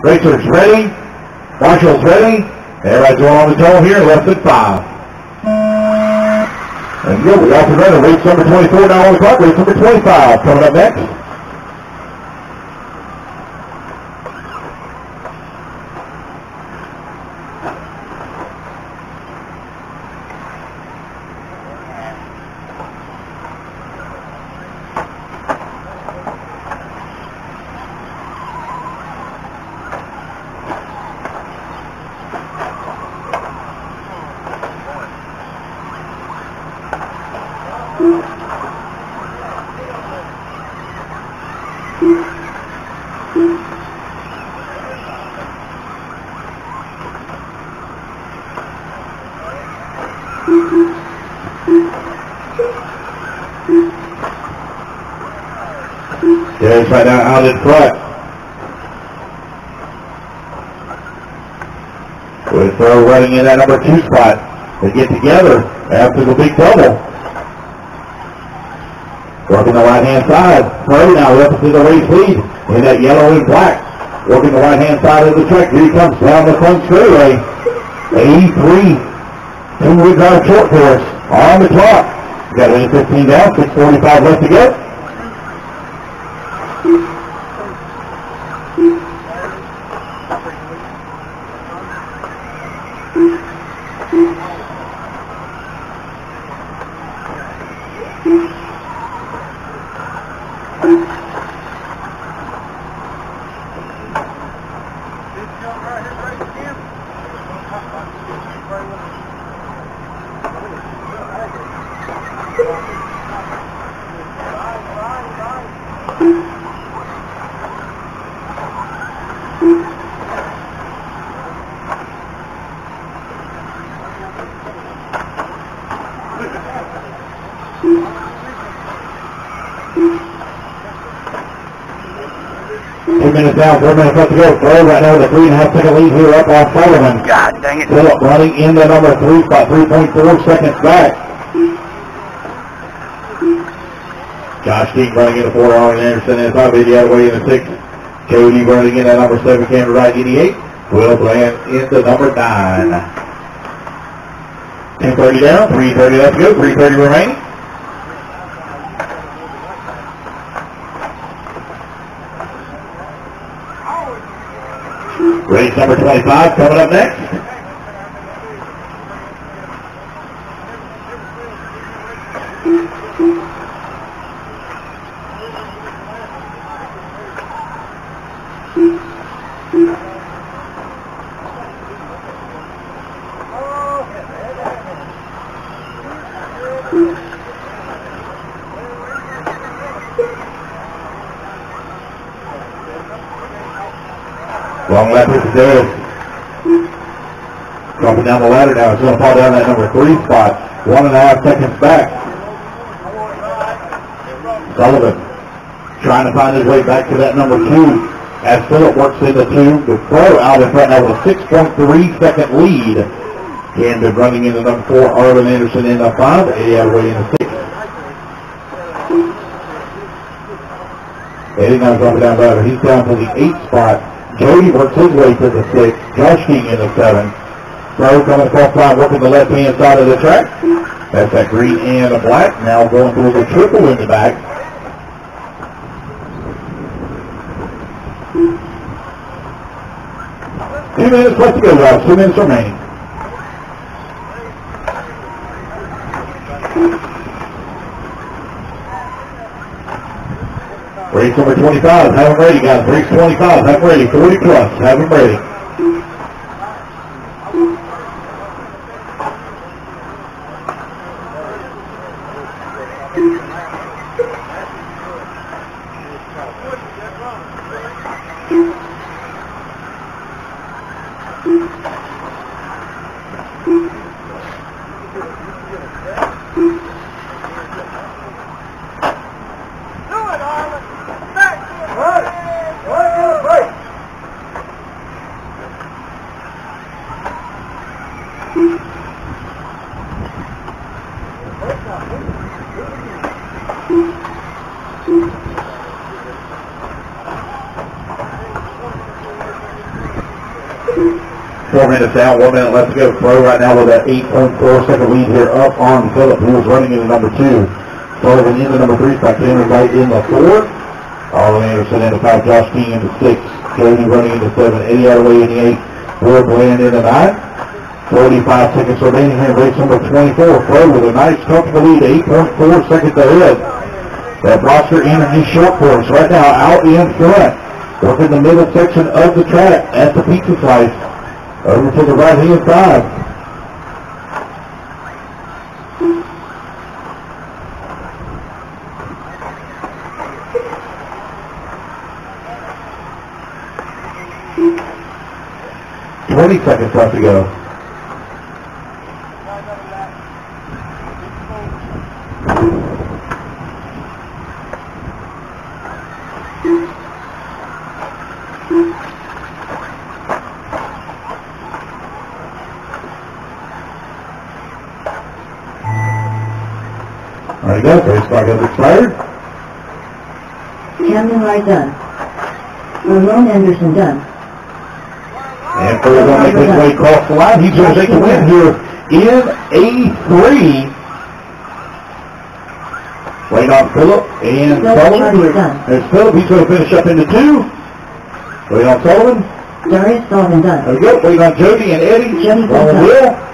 Racers ready. Marshall's ready. Everybody's going on the toe here, less than five. And we off the runner, race number 24 now on the clock, race number 25 coming up next. There's right now out in front. With Throw running in that number two spot. They get together after the big double. Working the right hand side. Throw now up to the race lead in that yellow and black. Working the right hand side of the track. Here he comes down the front straightaway. 83. Two regard short for us. On the clock. Got a 15 down, 645 left to go. Two minutes down, four minutes left to go. Throw right now with a three and a half second lead here up off Sullivan. God dang it. Phillip running in the number three spot, 3.4 seconds back. Josh King running in the four, Arlen Anderson and Bobby the other way in the six. Cody running in that number seven, camera right 88. Will Bland in the number nine. 10.30 down, 3.30 left to go, 3.30 remaining. Race number 25 coming up next. Long lap here today. Dropping down the ladder now. It's going to fall down that number three spot. One and a half seconds back. Sullivan trying to find his way back to that number two. As Phillip works in the two, the throw out in front now with a 6.3 second lead. And running into number four, Arvin Anderson in the five, Eddie Attaway in the six. Eddie now dropping down ladder. He's down to the eight spot. Jody works his way to the six. Josh King in the seven. Throw coming across line, working the left-hand side of the track. That's that green and a black. Now going through the triple in the back. Two minutes left to go, guys. Two minutes remaining. Race number 25, have him ready, guys. Race 25, have him ready. 40 plus, have him ready. Thank you. Four minutes down, one minute left to go. Pro right now with that 8.4 second lead here up on Phillip, who is running into number two. Sullivan into number three, Taylor Knight in the four. Arlen Anderson into five, Josh King into six, Cody running into seven, Eddie Attaway in the eight, Will Bland in the nine. 45 seconds remaining here in race number 24. Pro with a nice comfortable lead, 8.4 seconds ahead. That in the short course right now out in front. Working the middle section of the track at the pizza slice. Over to the right hand side. Twenty seconds left to go. All right, go. Race clock has expired. Camden Wright done. Ramon Anderson done. And going to make his way across the line. He's going to take the win here in A3. Waiting on Phillip and Sullivan. There's Phillip. He's going to finish up into two. Waiting on Sullivan. Darius Sullivan done. There we go. Waiting on Jody and Eddie. Jody Rolling done. Will.